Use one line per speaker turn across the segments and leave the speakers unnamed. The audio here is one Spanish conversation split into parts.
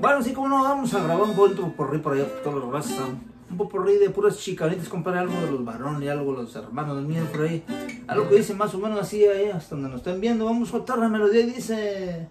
Bueno, sí, como no, vamos a grabar un buen poporri por allá, por todos los razas. Un poporri de puras chicanitas, compadre, algo de los varones y algo de los hermanos míos por ahí. Algo que dice más o menos así ahí, hasta donde nos estén viendo. Vamos a soltar la melodía y dice...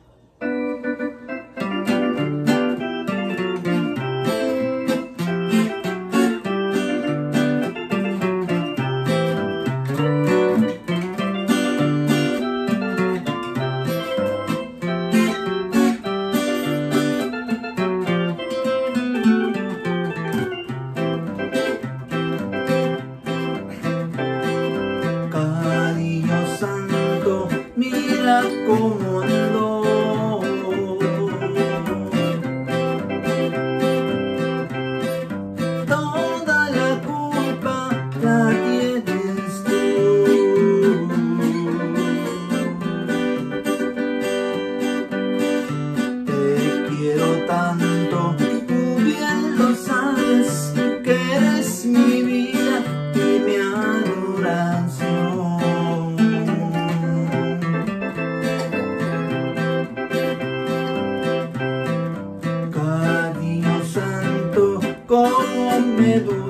medo.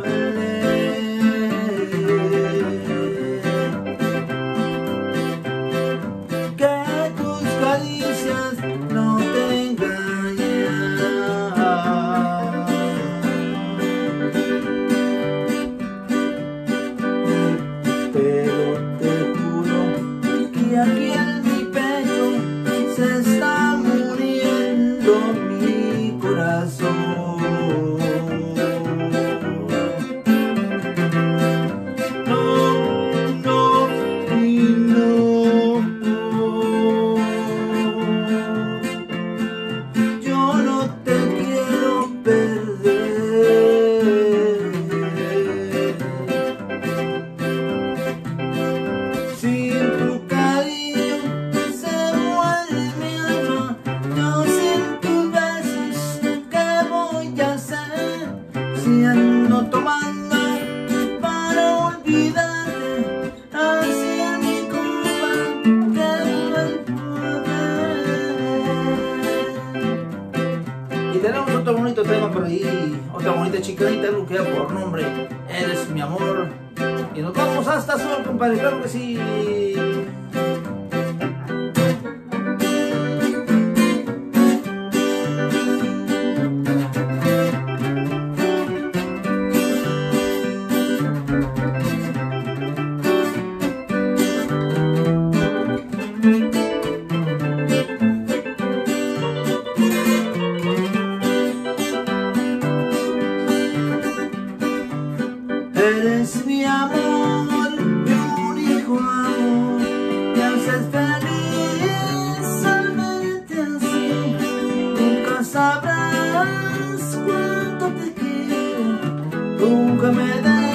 Tenemos otro bonito tema por ahí, otra bonita chicanita, algo que por nombre, Eres mi amor. Y nos vamos hasta Sol, compadre, claro que sí. Eres mi amor, mi único amor, me haces feliz al verte así. Nunca sabrás cuánto te quiero, nunca me dejes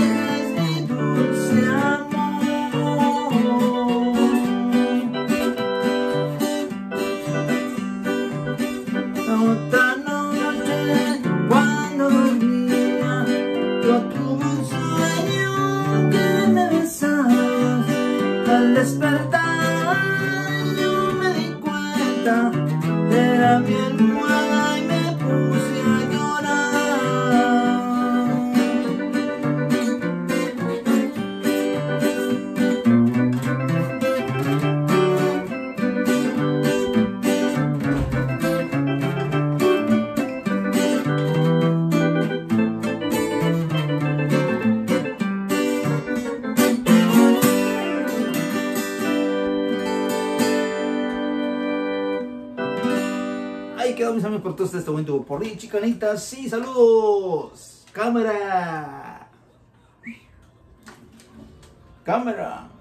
despertar yo me di cuenta Era mi almohada y me puse Ahí quedó mis amigos por todo este momento por ahí, chicanitas. Sí, saludos. Cámara. Cámara.